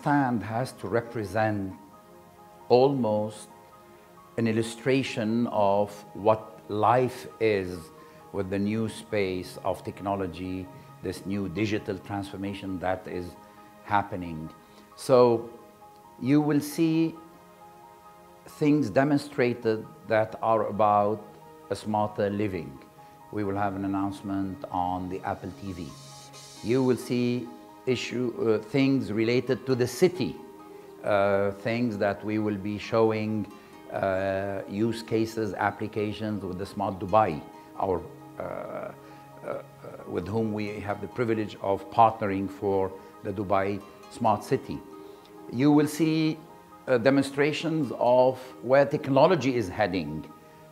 stand has to represent almost an illustration of what life is with the new space of technology, this new digital transformation that is happening. So you will see things demonstrated that are about a smarter living. We will have an announcement on the Apple TV. You will see issue, uh, things related to the city, uh, things that we will be showing uh, use cases, applications with the Smart Dubai, our, uh, uh, uh, with whom we have the privilege of partnering for the Dubai Smart City. You will see demonstrations of where technology is heading.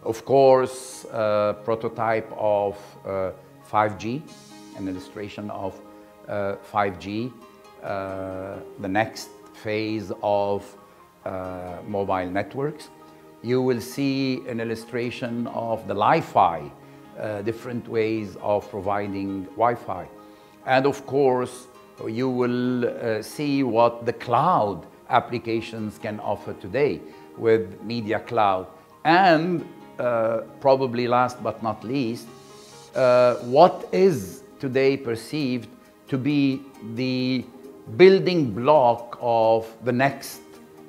Of course, prototype of 5G, an illustration of 5G, the next phase of uh, mobile networks. You will see an illustration of the Wi-Fi, uh, different ways of providing Wi-Fi. And of course, you will uh, see what the cloud applications can offer today with Media Cloud. And uh, probably last but not least, uh, what is today perceived to be the building block of the next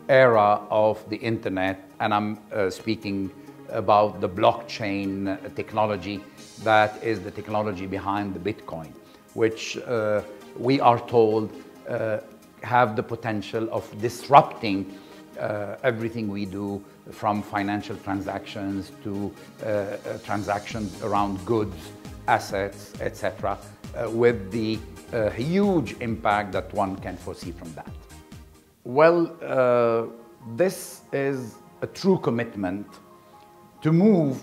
era of the internet. And I'm uh, speaking about the blockchain technology that is the technology behind the Bitcoin, which uh, we are told uh, have the potential of disrupting uh, everything we do from financial transactions to uh, uh, transactions around goods, assets, etc., with the a huge impact that one can foresee from that? Well, uh, this is a true commitment to move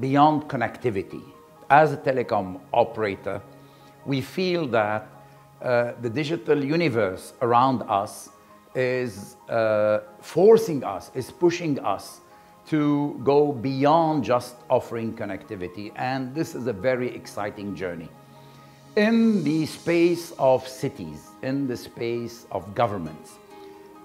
beyond connectivity. As a telecom operator, we feel that uh, the digital universe around us is uh, forcing us, is pushing us to go beyond just offering connectivity. And this is a very exciting journey in the space of cities, in the space of governments,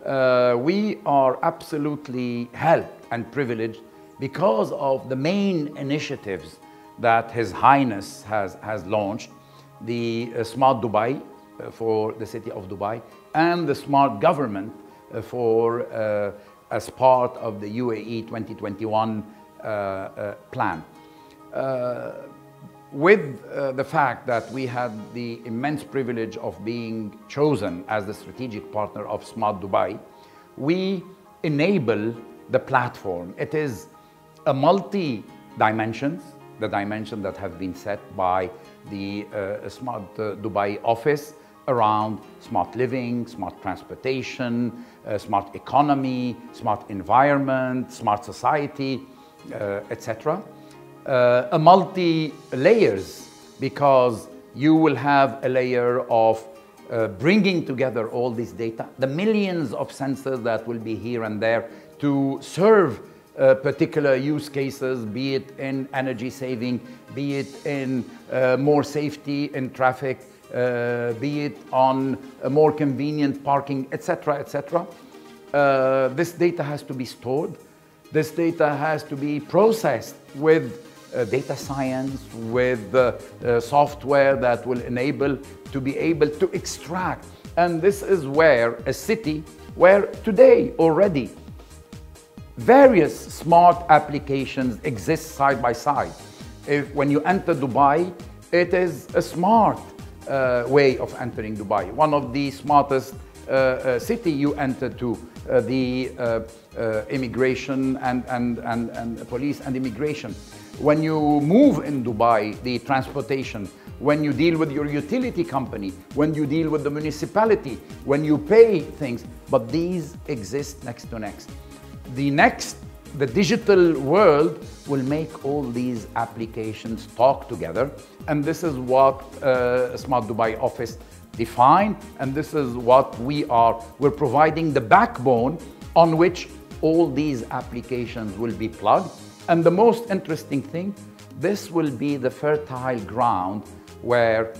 uh, we are absolutely helped and privileged because of the main initiatives that His Highness has, has launched, the uh, Smart Dubai uh, for the city of Dubai and the Smart Government uh, for, uh, as part of the UAE 2021 uh, plan with uh, the fact that we had the immense privilege of being chosen as the strategic partner of Smart Dubai, we enable the platform. It is a multi dimensions, the dimension that have been set by the uh, Smart uh, Dubai office around smart living, smart transportation, uh, smart economy, smart environment, smart society, uh, etc uh, a multi layers because you will have a layer of uh, bringing together all this data, the millions of sensors that will be here and there to serve uh, particular use cases, be it in energy saving, be it in uh, more safety in traffic, uh, be it on a more convenient parking, etc., etc. Uh, this data has to be stored. This data has to be processed with data science, with uh, uh, software that will enable to be able to extract. And this is where a city, where today already various smart applications exist side by side. If when you enter Dubai, it is a smart uh, way of entering Dubai. One of the smartest uh, uh, Uh, uh, city you enter to, uh, the immigration and, and, and, and police and immigration when you move in Dubai, the transportation, when you deal with your utility company, when you deal with the municipality, when you pay things, but these exist next to next. The next, the digital world will make all these applications talk together. And this is what uh, Smart Dubai office defined. And this is what we are, we're providing the backbone on which all these applications will be plugged and the most interesting thing, this will be the fertile ground where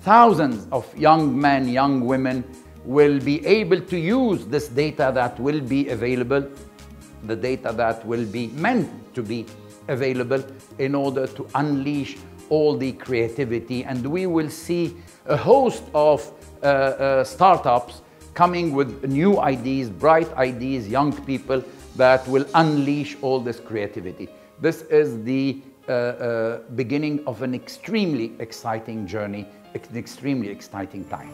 thousands of young men, young women will be able to use this data that will be available, the data that will be meant to be available in order to unleash all the creativity. And we will see a host of uh, uh, startups coming with new ideas, bright ideas, young people that will unleash all this creativity. This is the uh, uh, beginning of an extremely exciting journey, an extremely exciting time.